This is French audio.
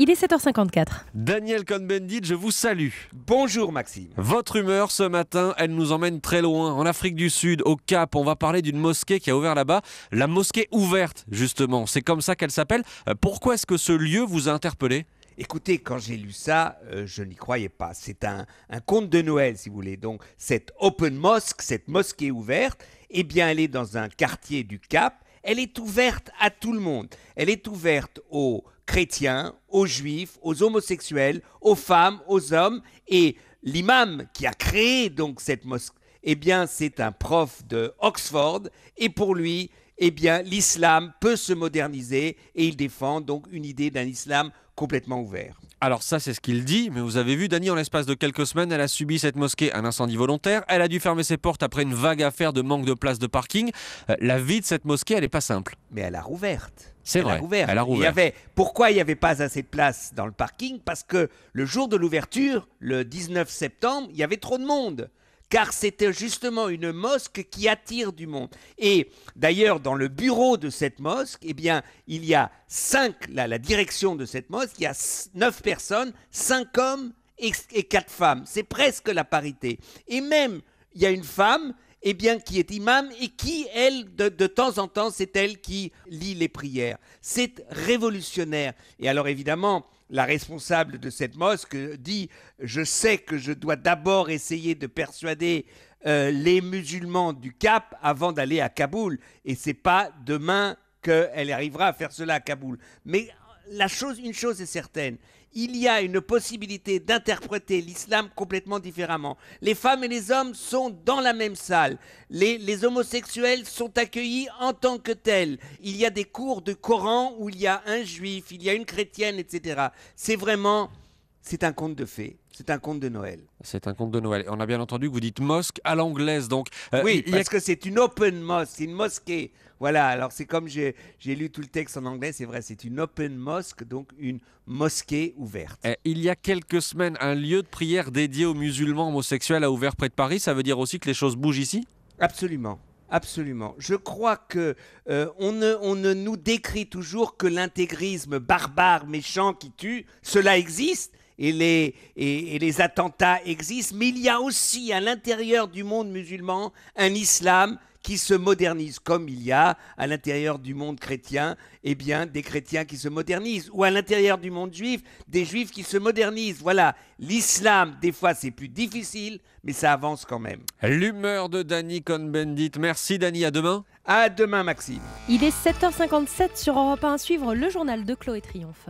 Il est 7h54. Daniel Cohn-Bendit, je vous salue. Bonjour Maxime. Votre humeur ce matin, elle nous emmène très loin, en Afrique du Sud, au Cap. On va parler d'une mosquée qui a ouvert là-bas, la mosquée ouverte, justement. C'est comme ça qu'elle s'appelle. Euh, Pourquoi est-ce que ce lieu vous a interpellé? Écoutez, quand j'ai lu ça, euh, je n'y croyais pas. C'est un, un conte de Noël, si vous voulez. Donc, cette open mosque, cette mosquée ouverte, eh bien, elle est dans un quartier du Cap. Elle est ouverte à tout le monde. Elle est ouverte aux chrétiens, aux juifs, aux homosexuels, aux femmes, aux hommes. Et l'imam qui a créé donc cette mosquée, eh bien, c'est un prof de Oxford. Et pour lui, eh bien, l'islam peut se moderniser et il défend donc une idée d'un islam complètement ouvert. Alors ça, c'est ce qu'il dit, mais vous avez vu, Dani, en l'espace de quelques semaines, elle a subi cette mosquée un incendie volontaire. Elle a dû fermer ses portes après une vague affaire de manque de place de parking. Euh, la vie de cette mosquée, elle n'est pas simple. Mais elle a rouverte. C'est vrai, A rouvert. elle a Il y rouvert. avait, pourquoi il n'y avait pas assez de place dans le parking? Parce que le jour de l'ouverture, le 19 septembre, il y avait trop de monde. Car c'était justement une mosque qui attire du monde. Et d'ailleurs, dans le bureau de cette mosque, eh bien, il y a cinq, la, la direction de cette mosque, il y a neuf personnes, cinq hommes et, et quatre femmes. C'est presque la parité. Et même, il y a une femme eh bien, qui est imam et qui, elle, de, de temps en temps, c'est elle qui lit les prières. C'est révolutionnaire. Et alors, évidemment, la responsable de cette mosque dit Je sais que je dois d'abord essayer de persuader euh, les musulmans du Cap avant d'aller à Kaboul. Et c'est pas demain qu'elle arrivera à faire cela à Kaboul. Mais la chose, une chose est certaine, il y a une possibilité d'interpréter l'islam complètement différemment. Les femmes et les hommes sont dans la même salle. Les, homosexuels sont accueillis en tant que tels. Il y a des cours de Coran où il y a un juif, il y a une chrétienne, etc. C'est vraiment, c'est un conte de fées. C'est un conte de Noël. C'est un conte de Noël. On a bien entendu que vous dites mosque à l'anglaise, donc. euh, oui, a- parce que c'est une open mosque, c'est une mosquée. Voilà, alors c'est comme j'ai j'ai lu tout le texte en anglais, c'est vrai, c'est une open mosque, donc une mosquée ouverte. Euh, Il y a quelques semaines, un lieu de prière dédié aux musulmans homosexuels a ouvert près de Paris. Ça veut dire aussi que les choses bougent ici? Absolument. Absolument. Je crois que euh, on, ne, on ne nous décrit toujours que l'intégrisme barbare, méchant qui tue. Cela existe et les, et, et les attentats existent, mais il y a aussi à l'intérieur du monde musulman un islam qui se modernise, comme il y a à l'intérieur du monde chrétien, eh bien, des chrétiens qui se modernisent, ou à l'intérieur du monde juif, des juifs qui se modernisent. Voilà, l'islam, des fois, c'est plus difficile, mais ça avance quand même. L'humeur de Danny Cohn-Bendit. Merci, Danny. À demain. À demain, Maxime. Il est 7h57 sur Europe 1 à suivre le journal de Chloé Triomphe.